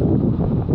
何?